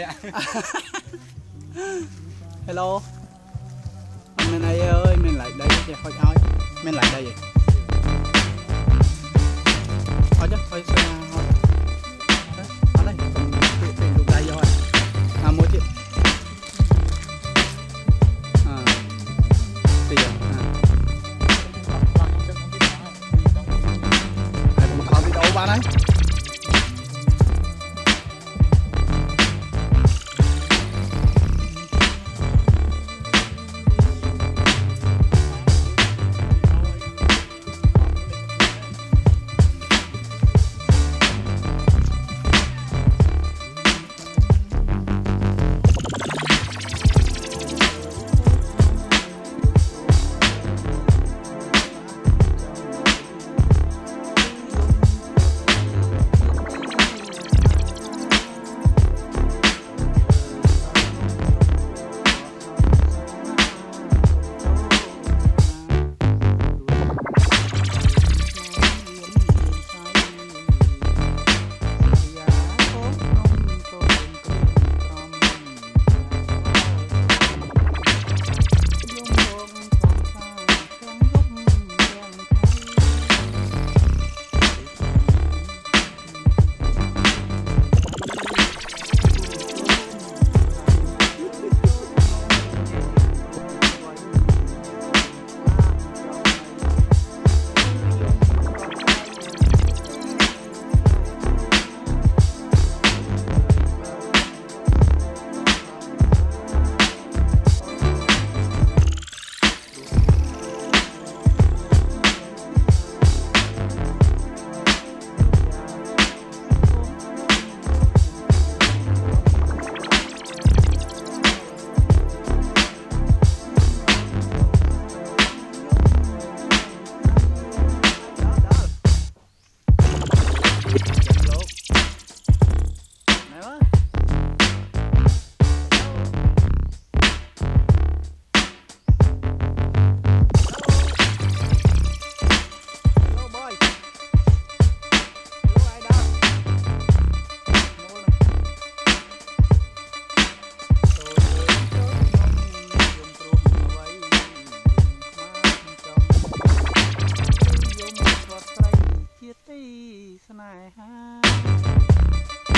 hello. Men này ơi men lại đây chứ thôi nói men lại đây vậy thôi chứ thôi xe thôi. Ở đây. Tìm tìm được đây rồi à mua chứ. À bây giờ à. Đây, một thằng video ba đấy ទីស្នេហា